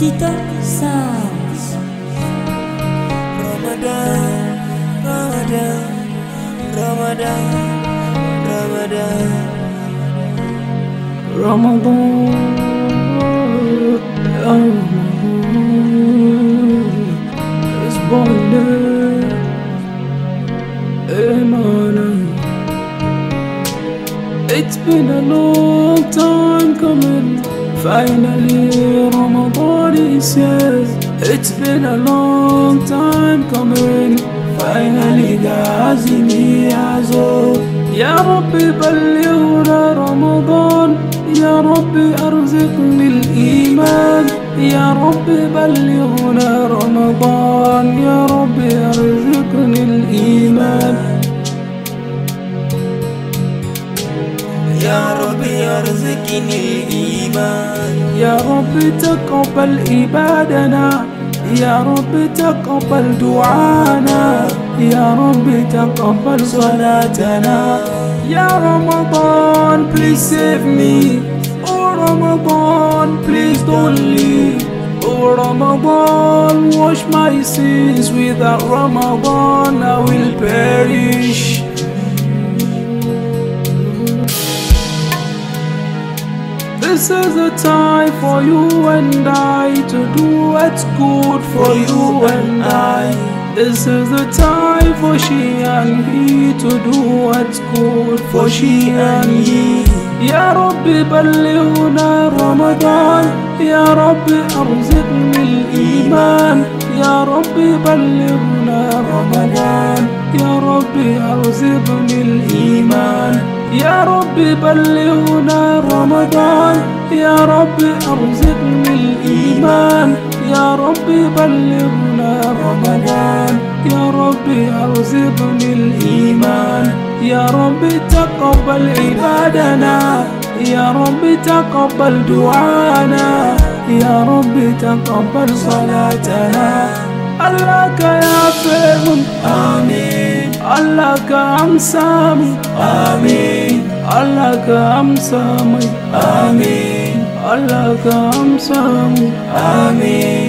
kita sounds Ramadan Ramadan Ramadan Ramadan. Ramadan Ramadan is born It's been a long time coming. Finally Ramadan. Here It's been a long time coming. Finally لازم يعزو يا ربي بلغنا رمضان يا ربي أرزقني الإيمان يا ربي بلغنا رمضان يا ربي أرزقني الإيمان يا رب تقبل عبادنا يا رب تقبل دعانا يا رب تقبل صلاتنا يا رمضان please save me Oh Ramadan please don't leave Oh Ramadan wash my sins without Ramadan I will perish This is the time for you and I to do what's good for you and I. This is the time for she and he to do what's good for she and he. يا ربي بلغنا رمضان يا ربي أرزقني الإيمان يا ربي بلغنا رمضان يا ربي أرزقني الإيمان يا ربي بلغنا رمضان. يا ربي أرزقني الإيمان. يا ربي بلغنا رمضان. يا ربي أرزقني الإيمان. يا ربي تقبل عبادنا. يا ربي تقبل دعانا. يا ربي تقبل صلاتنا. الله يا فهم. آمين. Allah ka amsa mu amin. Allah ka amsa mu amin. Allah ka amsa amin.